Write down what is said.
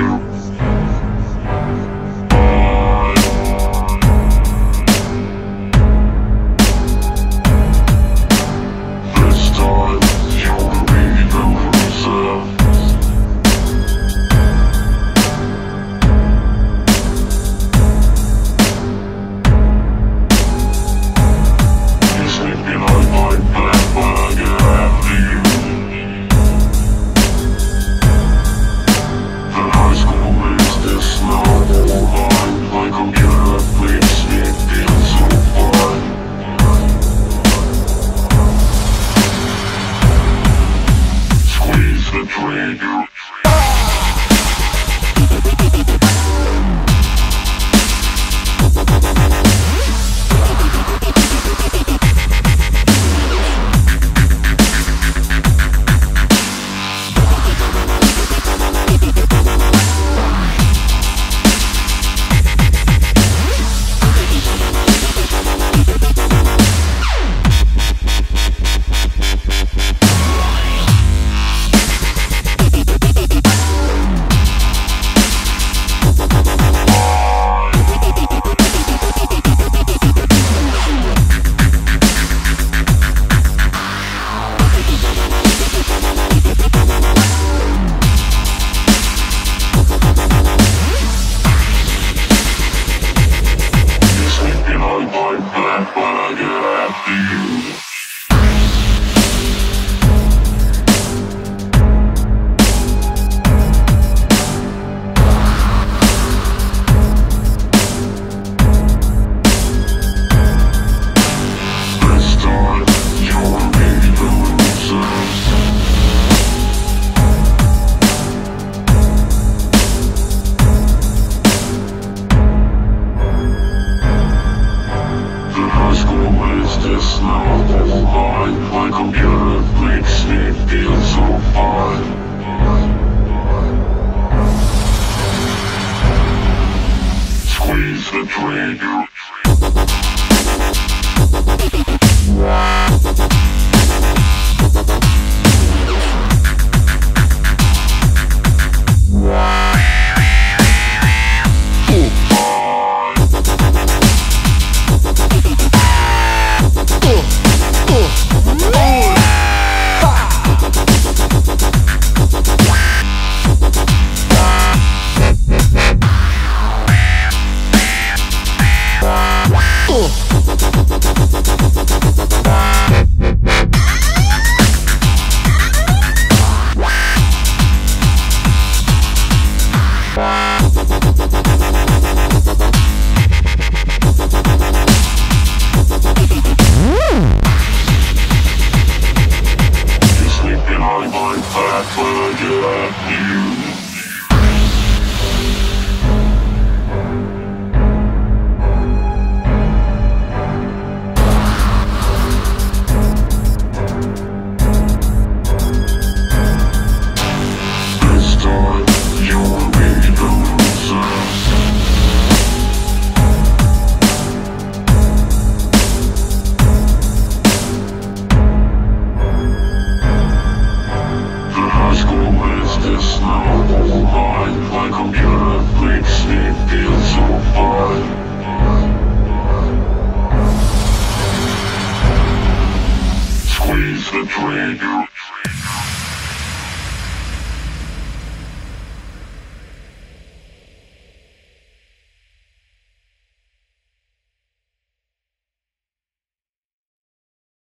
you. Hey, Squeeze You're sleeping on my back when I get you. The trigger.